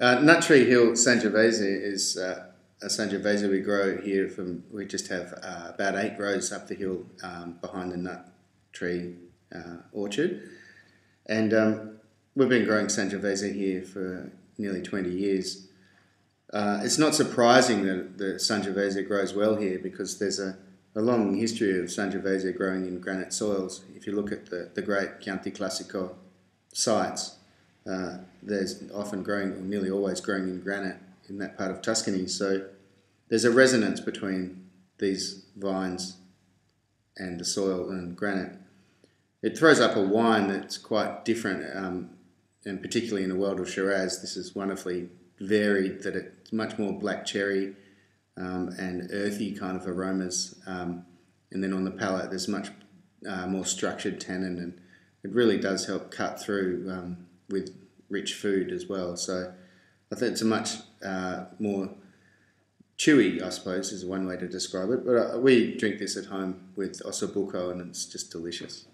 Uh, Nut Tree Hill Sangiovese is uh, a Sangiovese we grow here from, we just have uh, about eight rows up the hill um, behind the nut tree uh, orchard. And um, we've been growing Sangiovese here for nearly 20 years. Uh, it's not surprising that the Sangiovese grows well here because there's a, a long history of Sangiovese growing in granite soils. If you look at the, the great Chianti Classico sites, there's often growing, or nearly always growing in granite in that part of Tuscany. So there's a resonance between these vines and the soil and granite. It throws up a wine that's quite different, um, and particularly in the world of Shiraz, this is wonderfully varied. That it's much more black cherry um, and earthy kind of aromas, um, and then on the palate there's much uh, more structured tannin, and it really does help cut through um, with rich food as well. So I think it's a much uh, more chewy, I suppose, is one way to describe it. But uh, we drink this at home with ossobuco, and it's just delicious.